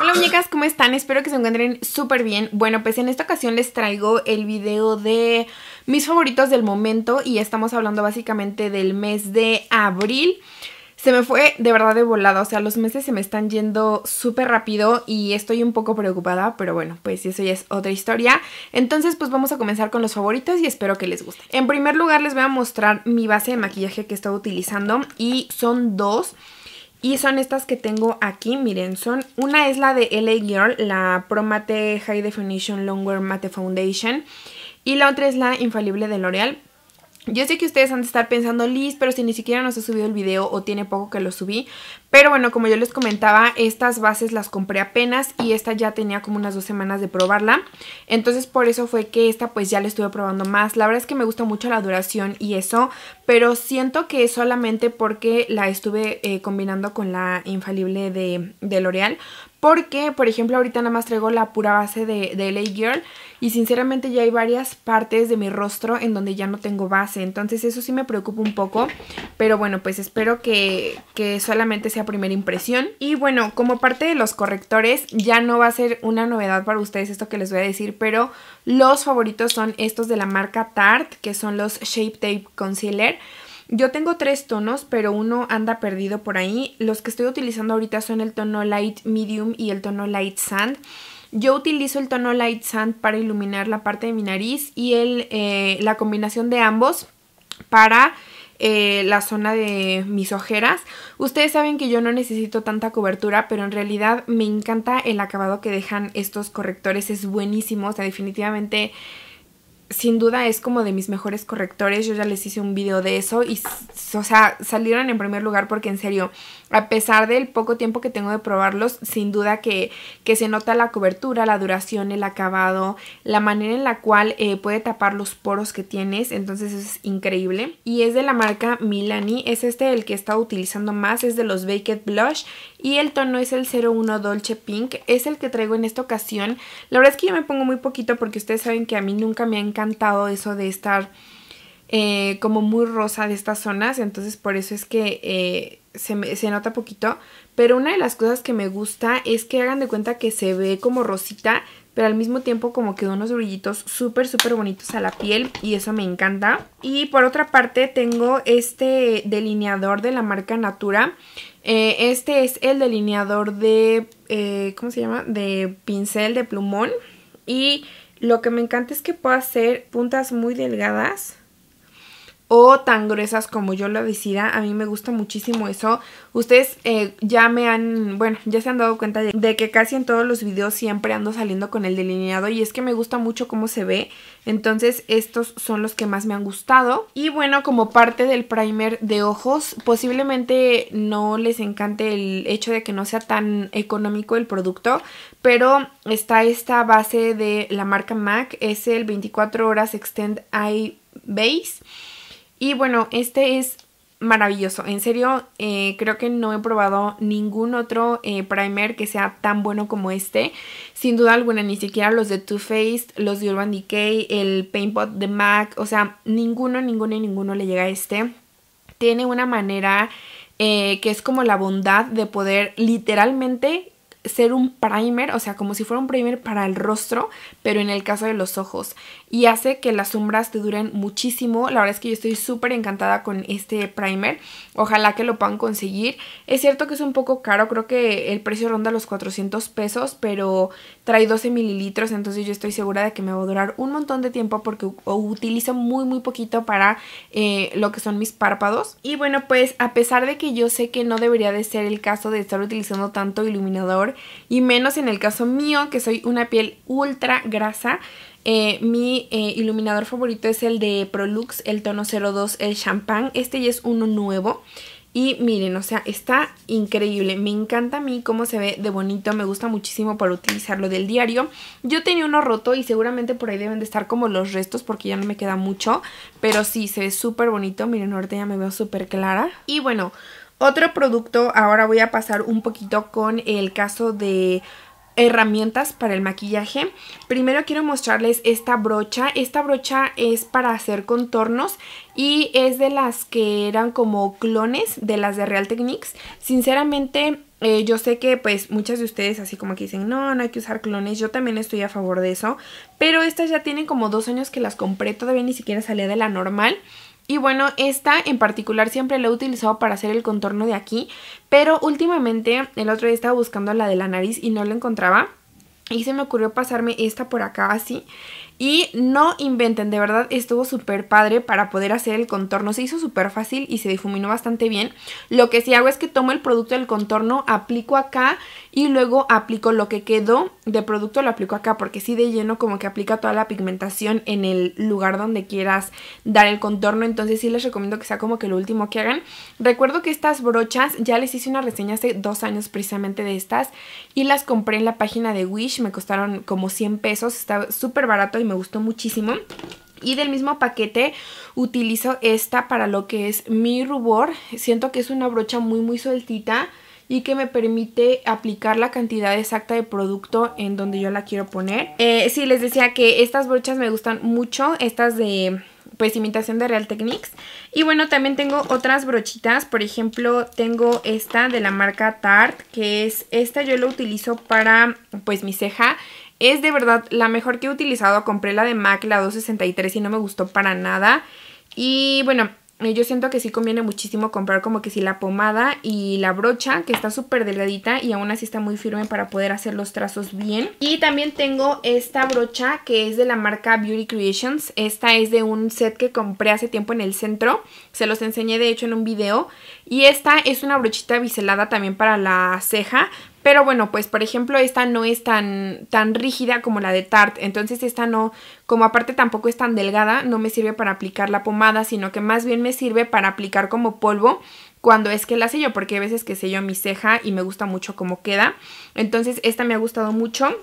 Hola muñecas, ¿cómo están? Espero que se encuentren súper bien. Bueno, pues en esta ocasión les traigo el video de mis favoritos del momento y estamos hablando básicamente del mes de abril. Se me fue de verdad de volada, o sea, los meses se me están yendo súper rápido y estoy un poco preocupada, pero bueno, pues eso ya es otra historia. Entonces, pues vamos a comenzar con los favoritos y espero que les guste. En primer lugar, les voy a mostrar mi base de maquillaje que estoy utilizando y son dos. Y son estas que tengo aquí, miren, son una es la de LA Girl, la Pro Matte High Definition Longwear Matte Foundation. Y la otra es la infalible de L'Oreal. Yo sé que ustedes han de estar pensando, Liz, pero si ni siquiera nos ha subido el video o tiene poco que lo subí. Pero bueno, como yo les comentaba, estas bases las compré apenas y esta ya tenía como unas dos semanas de probarla. Entonces por eso fue que esta pues ya la estuve probando más. La verdad es que me gusta mucho la duración y eso, pero siento que solamente porque la estuve eh, combinando con la infalible de, de L'Oreal. Porque, por ejemplo, ahorita nada más traigo la pura base de, de LA Girl y sinceramente ya hay varias partes de mi rostro en donde ya no tengo base. Entonces eso sí me preocupa un poco. Pero bueno, pues espero que, que solamente sea primera impresión. Y bueno, como parte de los correctores, ya no va a ser una novedad para ustedes esto que les voy a decir. Pero los favoritos son estos de la marca Tarte, que son los Shape Tape Concealer. Yo tengo tres tonos, pero uno anda perdido por ahí. Los que estoy utilizando ahorita son el tono Light Medium y el tono Light Sand. Yo utilizo el tono Light Sand para iluminar la parte de mi nariz y el, eh, la combinación de ambos para eh, la zona de mis ojeras. Ustedes saben que yo no necesito tanta cobertura, pero en realidad me encanta el acabado que dejan estos correctores. Es buenísimo, o sea, definitivamente sin duda es como de mis mejores correctores. Yo ya les hice un video de eso y, o sea, salieron en primer lugar porque en serio, a pesar del poco tiempo que tengo de probarlos, sin duda que, que se nota la cobertura, la duración, el acabado, la manera en la cual eh, puede tapar los poros que tienes. Entonces es increíble. Y es de la marca Milani. Es este el que he estado utilizando más. Es de los Baked Blush. Y el tono es el 01 Dolce Pink. Es el que traigo en esta ocasión. La verdad es que yo me pongo muy poquito porque ustedes saben que a mí nunca me ha encantado eso de estar eh, como muy rosa de estas zonas. Entonces por eso es que eh, se, se nota poquito. Pero una de las cosas que me gusta es que hagan de cuenta que se ve como rosita. Pero al mismo tiempo como que unos brillitos súper súper bonitos a la piel. Y eso me encanta. Y por otra parte tengo este delineador de la marca Natura. Eh, este es el delineador de, ¿cómo se llama? De pincel de plumón. Y lo que me encanta es que puedo hacer puntas muy delgadas o tan gruesas como yo lo decida. A mí me gusta muchísimo eso. Ustedes eh, ya me han, bueno, ya se han dado cuenta de, que casi en todos los videos siempre ando saliendo con el delineado y es que me gusta mucho cómo se ve. Entonces estos son los que más me han gustado. Y bueno, como parte del primer de ojos, posiblemente no les encante el hecho de que no sea tan económico el producto, pero está esta base de la marca MAC, es el 24 horas Extend Eye Base. Y bueno, este es maravilloso. En serio, eh, creo que no he probado ningún otro eh, primer que sea tan bueno como este. Sin duda alguna, ni siquiera los de Too Faced, los de Urban Decay, el Paint Pot de MAC. O sea, ninguno, ninguno y ninguno le llega a este. Tiene una manera eh, que es como la bondad de poder literalmente ser un primer, o sea, como si fuera un primer para el rostro, pero en el caso de los ojos. Y hace que las sombras te duren muchísimo. La verdad es que yo estoy súper encantada con este primer. Ojalá que lo puedan conseguir. Es cierto que es un poco caro, creo que el precio ronda los 400 pesos, pero trae 12 mililitros, entonces yo estoy segura de que me va a durar un montón de tiempo porque utilizo muy muy poquito para eh, lo que son mis párpados. Y bueno, pues a pesar de que yo sé que no debería de ser el caso de estar utilizando tanto iluminador, y menos en el caso mío que soy una piel ultra grasa, eh, mi eh, iluminador favorito es el de Prolux, el tono 02, el champán. Este ya es uno nuevo. Y miren, o sea, está increíble. Me encanta a mí cómo se ve de bonito. Me gusta muchísimo para utilizarlo del diario. Yo tenía uno roto y seguramente por ahí deben de estar como los restos porque ya no me queda mucho. Pero sí, se ve súper bonito. Miren, ahorita ya me veo súper clara. Y bueno, otro producto, ahora voy a pasar un poquito con el caso de herramientas para el maquillaje. Primero quiero mostrarles esta brocha. Esta brocha es para hacer contornos y es de las que eran como clones de las de Real Techniques. Sinceramente eh, yo sé que pues muchas de ustedes así como que dicen no, no hay que usar clones, yo también estoy a favor de eso, pero estas ya tienen como dos años que las compré, todavía ni siquiera salía de la normal y bueno, esta en particular siempre la he utilizado para hacer el contorno de aquí, pero últimamente el otro día estaba buscando la de la nariz y no la encontraba. Y se me ocurrió pasarme esta por acá así. Y no inventen, de verdad estuvo súper padre para poder hacer el contorno. Se hizo súper fácil y se difuminó bastante bien. Lo que sí hago es que tomo el producto del contorno, aplico acá y luego aplico lo que quedó de producto, lo aplico acá porque sí de lleno como que aplica toda la pigmentación en el lugar donde quieras dar el contorno. Entonces sí les recomiendo que sea como que lo último que hagan. Recuerdo que estas brochas, ya les hice una reseña hace dos años precisamente de estas y las compré en la página de Wish. Me costaron como 100 pesos, estaba súper barato y me gustó muchísimo. Y del mismo paquete utilizo esta para lo que es mi rubor. Siento que es una brocha muy muy sueltita y que me permite aplicar la cantidad exacta de producto en donde yo la quiero poner. Eh, sí, les decía que estas brochas me gustan mucho, estas de pues imitación de Real Techniques. Y bueno, también tengo otras brochitas, por ejemplo, tengo esta de la marca Tarte, que es esta yo la utilizo para pues mi ceja. Es de verdad la mejor que he utilizado. Compré la de MAC, la 263 y no me gustó para nada. Y bueno, yo siento que sí conviene muchísimo comprar como que sí la pomada y la brocha que está súper delgadita y aún así está muy firme para poder hacer los trazos bien. Y también tengo esta brocha que es de la marca Beauty Creations. Esta es de un set que compré hace tiempo en el centro. Se los enseñé de hecho en un video. Y esta es una brochita biselada también para la ceja. Pero bueno, pues por ejemplo esta no es tan, tan rígida como la de Tarte, entonces esta no, como aparte tampoco es tan delgada, no me sirve para aplicar la pomada, sino que más bien me sirve para aplicar como polvo cuando es que la sello, porque hay veces que sello mi ceja y me gusta mucho cómo queda. Entonces esta me ha gustado mucho.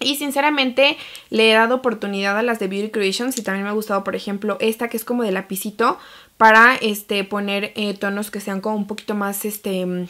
Y sinceramente le he dado oportunidad a las de Beauty Creations y también me ha gustado, por ejemplo, esta que es como de lapicito para este poner eh, tonos que sean como un poquito más este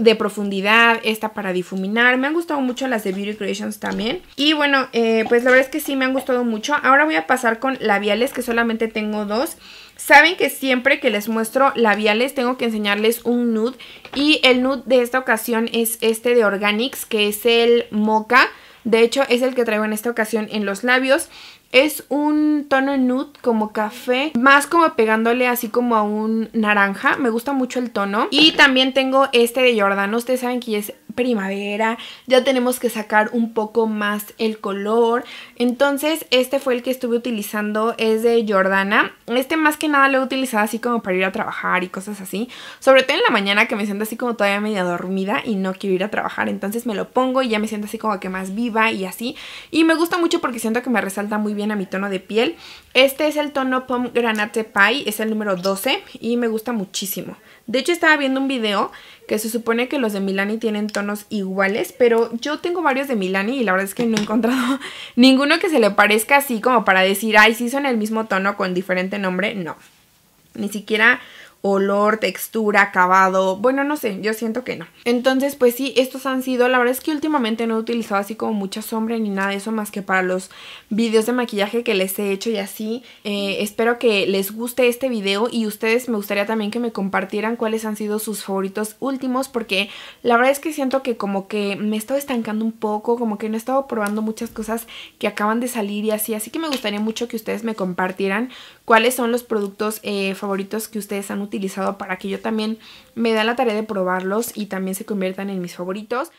de profundidad, esta para difuminar. Me han gustado mucho las de Beauty Creations también. Y bueno, eh, pues la verdad es que sí me han gustado mucho. Ahora voy a pasar con labiales, que solamente tengo dos. Saben que siempre que les muestro labiales tengo que enseñarles un nude. Y el nude de esta ocasión es este de Organics, que es el Mocha. De hecho, es el que traigo en esta ocasión en los labios. Es un tono nude como café, más como pegándole así como a un naranja. Me gusta mucho el tono. Y también tengo este de Jordano. Ustedes saben que es primavera, ya tenemos que sacar un poco más el color. Entonces este fue el que estuve utilizando, es de Jordana. Este más que nada lo he utilizado así como para ir a trabajar y cosas así. Sobre todo en la mañana que me siento así como todavía media dormida y no quiero ir a trabajar. Entonces me lo pongo y ya me siento así como que más viva y así. Y me gusta mucho porque siento que me resalta muy bien a mi tono de piel. Este es el tono Pom Granate Pie, es el número 12 y me gusta muchísimo. De hecho estaba viendo un video que se supone que los de Milani tienen tonos iguales, pero yo tengo varios de Milani y la verdad es que no he encontrado ninguno que se le parezca así como para decir, ay, sí son el mismo tono con diferente nombre, no. Ni siquiera olor, textura, acabado, bueno, no sé, yo siento que no. Entonces, pues sí, estos han sido, la verdad es que últimamente no he utilizado así como mucha sombra ni nada de eso más que para los videos de maquillaje que les he hecho y así. Eh, espero que les guste este video y ustedes me gustaría también que me compartieran cuáles han sido sus favoritos últimos porque la verdad es que siento que como que me he estado estancando un poco, como que no he estado probando muchas cosas que acaban de salir y así, así que me gustaría mucho que ustedes me compartieran cuáles son los productos eh, favoritos que ustedes han utilizado para que yo también me da la tarea de probarlos y también se conviertan en mis favoritos.